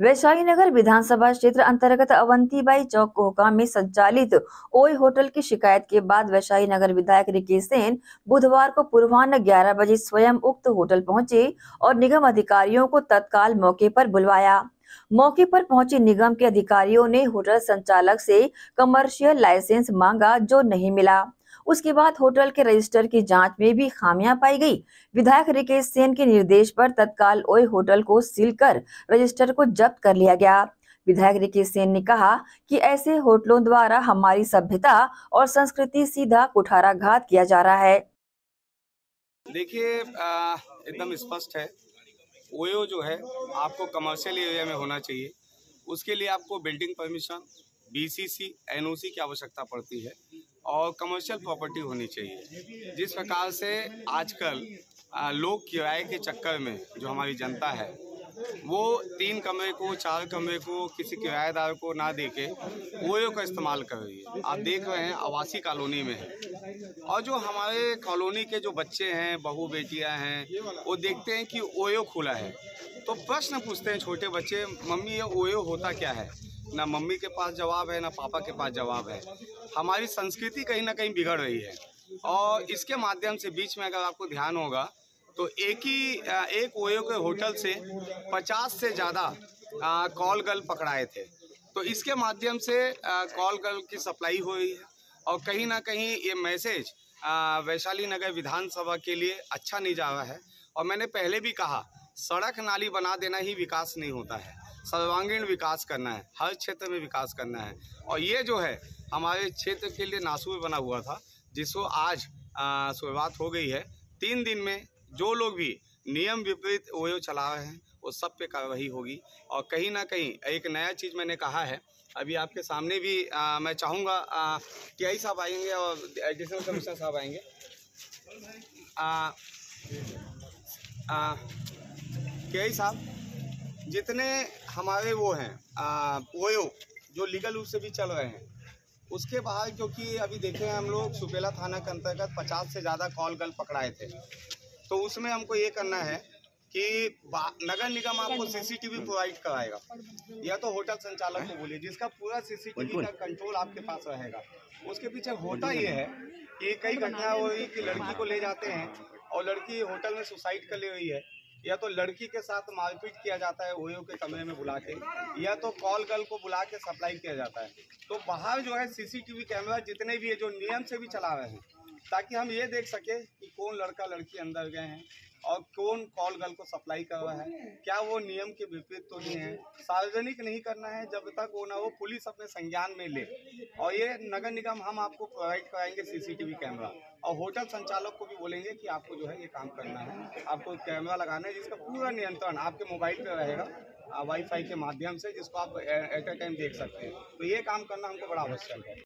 वैशाली नगर विधानसभा क्षेत्र अंतर्गत अवंतीबाई चौक कोहका में संचालित ओय होटल की शिकायत के बाद वैशाली नगर विधायक रिकेश सेन बुधवार को पूर्वान्ह 11 बजे स्वयं उक्त होटल पहुँचे और निगम अधिकारियों को तत्काल मौके पर बुलवाया। मौके पर पहुँचे निगम के अधिकारियों ने होटल संचालक से कमर्शियल लाइसेंस मांगा, जो नहीं मिला। उसके बाद होटल के रजिस्टर की जाँच में भी खामियाँ पाई गई। विधायक रिकेश सेन के निर्देश पर तत्काल ओय होटल को सील कर रजिस्टर को जब्त कर लिया गया। विधायक रिकेश सेन ने कहा कि ऐसे होटलों द्वारा हमारी सभ्यता और संस्कृति सीधा कुठाराघात किया जा रहा है। देखिए एकदम स्पष्ट है। ओयो जो है, आपको कमर्शियल एरिया में होना चाहिए। उसके लिए आपको बिल्डिंग परमिशन बीसीसी एनओसी की आवश्यकता पड़ती है। और कमर्शियल प्रॉपर्टी होनी चाहिए। जिस प्रकार से आजकल लोग किराए के चक्कर में जो हमारी जनता है वो तीन कमरे को, चार कमरे को, किसी किराएदार को ना दे के ओयो का इस्तेमाल कर रही है। आप देख रहे हैं, आवासीय कॉलोनी में और जो हमारे कॉलोनी के जो बच्चे हैं, बहू बेटियाँ हैं, वो देखते हैं कि ओयो खुला है। तो प्रश्न पूछते हैं छोटे बच्चे, मम्मी, ये ओयो होता क्या है? ना मम्मी के पास जवाब है, ना पापा के पास जवाब है। हमारी संस्कृति कहीं ना कहीं बिगड़ रही है। और इसके माध्यम से बीच में अगर आपको ध्यान होगा तो एक ही एक ओयो के होटल से 50 से ज़्यादा कॉल गर्ल पकड़ाए थे। तो इसके माध्यम से कॉल गर्ल की सप्लाई हो रही है और कहीं ना कहीं ये मैसेज वैशाली नगर विधानसभा के लिए अच्छा नहीं जा रहा है। और मैंने पहले भी कहा, सड़क नाली बना देना ही विकास नहीं होता है। सर्वांगीण विकास करना है, हर क्षेत्र में विकास करना है। और ये जो है, हमारे क्षेत्र के लिए नासूर बना हुआ था, जिसको आज शुरुआत हो गई है। तीन दिन में जो लोग भी नियम विपरीत ओयो चला रहे हैं वो सब पे कार्रवाई होगी। और कहीं ना कहीं एक नया चीज़ मैंने कहा है अभी आपके सामने भी आ, मैं चाहूँगा कि आई साहब आएँगे और एडिशनल कमिश्नर साहब आएँगे। के आई साहब जितने हमारे वो हैं ओयो जो लीगल रूप से भी चल रहे हैं उसके बाद क्योंकि अभी देखे हम लोग सुपेला थाना के अंतर्गत पचास से ज़्यादा कॉल गल पकड़ाए थे। तो उसमें हमको ये करना है कि नगर निगम आपको सीसीटीवी प्रोवाइड कराएगा। या तो होटल संचालक को बोलिए जिसका पूरा सीसीटीवी का कंट्रोल आपके पास रहेगा। उसके पीछे होता ये है कि कई घटना हो रही कि लड़की को ले जाते हैं और लड़की होटल में सुसाइड कर ले रही है। या तो लड़की के साथ मारपीट किया जाता है ओयो के कमरे में बुला के, या तो कॉल गर्ल को बुला के सप्लाई किया जाता है। तो बाहर जो है सीसीटीवी कैमरा जितने भी है जो नियम से भी चला रहे हैं, ताकि हम ये देख सके कि कौन लड़का लड़की अंदर गए हैं। और कौन कॉल गर्ल को सप्लाई कर रहा है? क्या वो नियम के विपरीत तो नहीं है? सार्वजनिक नहीं करना है, जब तक वो ना वो पुलिस अपने संज्ञान में ले। और ये नगर निगम, हम आपको प्रोवाइड कराएँगे सीसीटीवी कैमरा और होटल संचालक को भी बोलेंगे कि आपको जो है ये काम करना है। आपको कैमरा लगाना है, जिसका पूरा नियंत्रण आपके मोबाइल पर रहेगा वाईफाई के माध्यम से, जिसको आप एट ए टाइम देख सकते हैं। तो ये काम करना हमको बड़ा आवश्यक है।